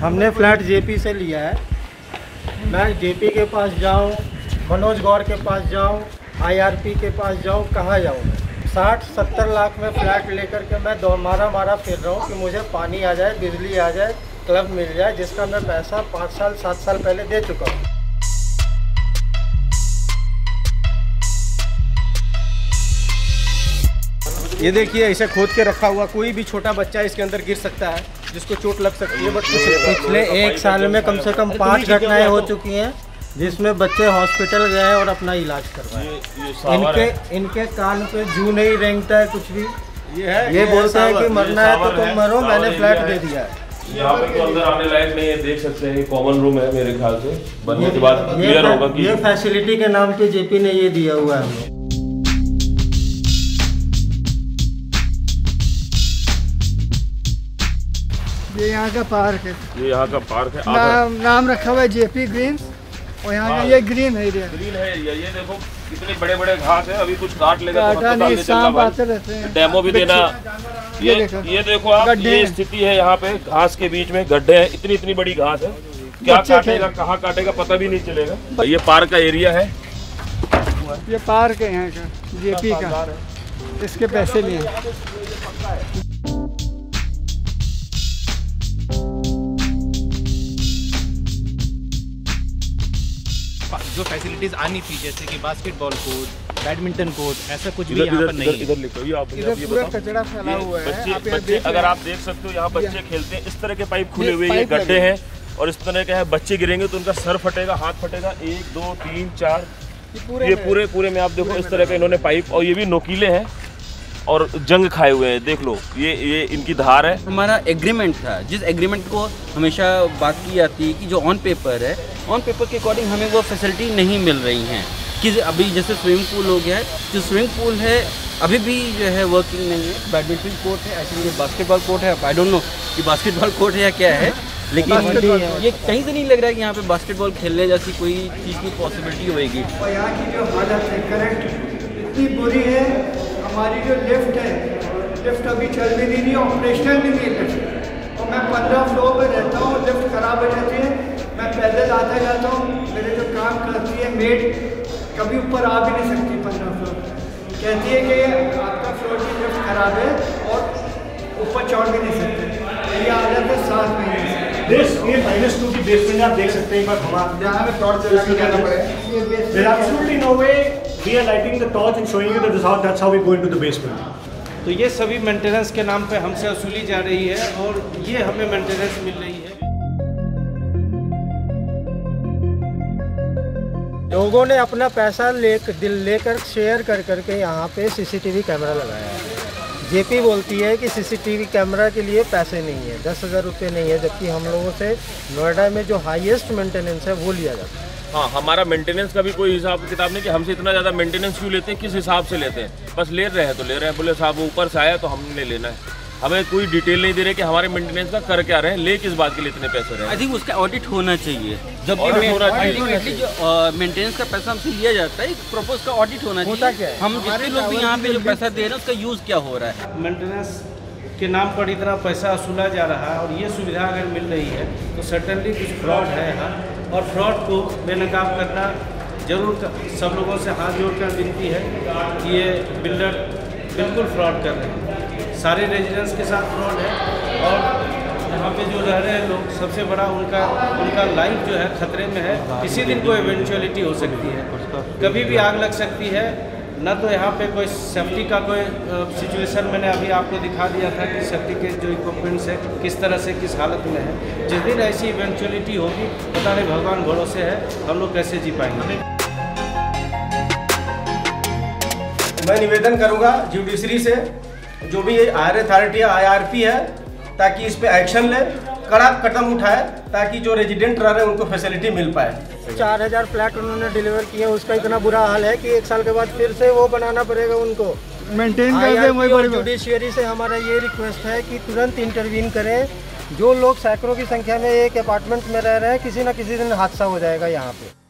हमने flat JP से लिया है। मैं जेपी के पास जाऊँ, मनोज गौर के पास जाऊँ, आईआरपी के पास जाऊँ, कहाँ जाऊँ? साठ, सत्तर लाख में फ्लैट लेकर के मैं दो मारा मारा फिर रहा हूँ कि मुझे पानी आ जाए, बिजली आ जाए, क्लब मिल जाए, जिसका मैं पैसा पाँच साल, सात साल पहले दे चुका हूँ। ये देखिए ऐसे खोद के रखा हुआ कोई भी छोटा बच्चा इसके अंदर गिर सकता है। जिसको चोट लग सकती है बट पिछले एक साल में कम से कम पाँच घटनाएँ हो चुकी हैं जिसमें बच्चे हॉस्पिटल गए और अपना इलाज करवाए इनके इनके कान पे जू नहीं रेंगता है कुछ भी। ये है ये बोलते हैं कि मरना है तो तुम मरो मैंने फ्लैट दे दिया है। यहाँ पे तो अंदर आने लायक नहीं है देख सकते हैं कॉमन रूम है मेरे ख्याल से। बनने के बाद ये क्लियर होगा कि ये फैसिलिटी के नाम पे जेपी ने ये दिया हुआ है। ये यहाँ का पार्क है। ये यहाँ का पार्क है आधा। नाम नाम रखा हुआ है जेपी ग्रीन और यहाँ का हाँ। ये ग्रीन एरिया ग्रीन है ये देखो कितने बड़े बड़े घास है अभी कुछ काट लेगा तो नहीं सांप आते रहते हैं। डेमो भी देना। ये ये देखो। आप ये स्थिति है यहाँ पे घास के बीच में गड्ढे हैं इतनी इतनी बड़ी घास है। क्या काटेगा कहाँ काटेगा पता भी नहीं चलेगा। ये पार्क का एरिया है। ये पार्क है यहाँ का जेपी का। इसके पैसे लिए। जो फैसिलिटीज़ आनी थी जैसे कि बास्केटबॉल कोर्ट बैडमिंटन कोर्ट ऐसा कुछ भी यहाँ पर नहीं इधर है इधर लिखो ये आप इधर आप ये पूरा कचरा फैला ये हुआ है बच्चे आप बच्चे देख अगर आप देख सकते हो यहाँ बच्चे खेलते हैं इस तरह के पाइप खुले हुए ये गड्ढे हैं और इस तरह के है बच्चे गिरेंगे तो उनका सर फटेगा हाथ फटेगा एक दो तीन चार। ये पूरे पूरे पूरे में आप देखो इस तरह के इन्होंने पाइप और ये भी नोकीले हैं और जंग खाए हुए हैं देख लो ये ये इनकी धार है। हमारा एग्रीमेंट था जिस एग्रीमेंट को हमेशा बात की जाती है कि जो ऑन पेपर है ऑन पेपर के अकॉर्डिंग हमें वो फैसिलिटी नहीं मिल रही हैं। कि अभी जैसे स्विमिंग पूल हो गया है जो स्विमिंग पूल है अभी भी जो है वर्किंग नहीं है। बैडमिंटन कोर्ट है आई थिंक बास्केटबॉल कोर्ट है आई डोंट नो कि बास्केटबल कोर्ट है या क्या है लेकिन ये कहीं से नहीं लग रहा है कि यहाँ पे बास्केटबॉल खेलने जैसी कोई चीज़ की पॉसिबिलिटी होएगी। और यहाँ की जो हालत है करंट इतनी बुरी है हमारी जो लिफ्ट है लिफ्ट अभी चल भी नहीं रही ऑपरेशनल भी नहीं है। लिफ्ट और मैं पंद्रह फ्लोर पे रहता हूँ लिफ्ट खराब हो जाती है मैं आता जाता हूँ मेरे जो काम करती है मेड कभी ऊपर आ भी नहीं सकती पंद्रह फ्लोर कहती है कि आपका फ्लोर की लिफ्ट खराब है और ऊपर चढ़ भी नहीं सकते। ये हालत है सात महीने से This ये minus two की basement आप देख सकते हैं एक बार घुमा। जहाँ पे टॉर्च चला के जाना पड़ेगा ये There's basement है। absolutely no way we are lighting the torch and showing you that this is how that's how we go into the basement. तो ये सभी मेंटेनेंस के नाम पे हमसे वसूली जा रही है और ये हमें मेंटेनेंस मिल रही है। लोगों ने अपना पैसा ले, दिल लेकर शेयर कर करके यहाँ पे सीसीटीवी कैमरा लगाया है। जेपी बोलती है कि सीसीटीवी कैमरा के लिए पैसे नहीं है, दस हज़ार रुपये नहीं है, जबकि हम लोगों से नोएडा में जो हाईएस्ट मेंटेनेंस है, वो लिया जाता है। हाँ हमारा मेंटेनेंस का भी कोई हिसाब किताब नहीं कि हमसे इतना ज़्यादा मेंटेनेंस क्यों लेते हैं, किस हिसाब से लेते हैं? बस ले रहे हैं तो ले रहे हैं, बोले साहब, ऊपर से आया तो हमने लेना है। हमें कोई डिटेल नहीं दे रहे कि हमारे मेंटेनेंस का कर क्या रहे हैं ले किस बात के लिए इतने पैसे रहे आई हैं थिंक उसका ऑडिट होना चाहिए। जब भी Audit होना चाहिए। मेंटेनेंस का पैसा हमसे लिया जाता है प्रॉपर उसका ऑडिट होना होता चाहिए क्या? हम जितने लोग भी यहाँ पे जो पैसा दे रहे हैं उसका यूज़ क्या हो रहा है? मेंटेनेंस के नाम पर इतना पैसा वसूला जा रहा है और ये सुविधा अगर मिल रही है तो सर्टनली कुछ फ्रॉड है यहाँ। और फ्रॉड को बेनकाब करना ज़रूर सब लोगों से हाथ जोड़कर विनती है कि ये बिल्डर बिल्कुल फ्रॉड कर रहे हैं। सारे रेजिडेंट्स के साथ फ्रॉड है और यहाँ पे जो रह रहे हैं लोग, सबसे बड़ा उनका उनका लाइफ जो है खतरे में है। किसी दिन कोई इवेंचुअलिटी हो सकती है। कभी भी आग लग सकती है। न तो यहाँ पे कोई सेफ्टी का कोई सिचुएशन मैंने अभी आपको दिखा दिया था कि सेफ्टी के जो इक्विपमेंट्स है, किस तरह से, किस हालत में है। जिस दिन ऐसी इवेंचुअलिटी होगी, पता नहीं भगवान भरोसे है, हम लोग कैसे जी पाएँगे। मैं निवेदन करूँगा जुडिशरी से जो भी आर अथॉरिटी है आईआरपी है ताकि इस पे एक्शन ले कड़ा कदम उठाए ताकि जो रेजिडेंट रह रहे हैं उनको फैसिलिटी मिल पाए। चार हज़ार फ्लैट उन्होंने डिलीवर किए उसका इतना बुरा हाल है कि एक साल के बाद फिर से वो बनाना पड़ेगा उनको। मेंटेन कर दे वही बड़ी बात। जुडिशियरी से हमारा ये रिक्वेस्ट है कि तुरंत इंटरवीन करें। जो लोग सैकड़ों की संख्या में एक अपार्टमेंट में रह रहे हैं किसी न किसी दिन हादसा हो जाएगा यहाँ पे।